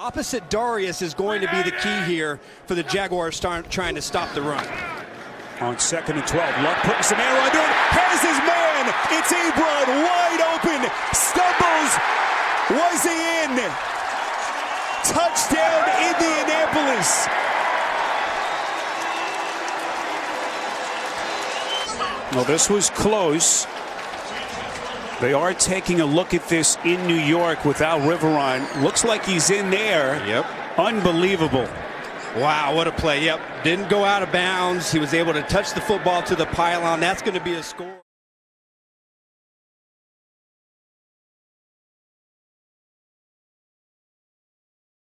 Opposite Dareus is going to be the key here for the Jaguars start trying to stop the run. On second and 12, Luck putting some air under it, has his man. It's Ebron wide open, stumbles. Was he in? Touchdown, Indianapolis. Well, this was close. They are taking a look at this in New York without Riveron. Looks like he's in there. Yep. Unbelievable. Wow, what a play. Yep. Didn't go out of bounds. He was able to touch the football to the pylon. That's going to be a score.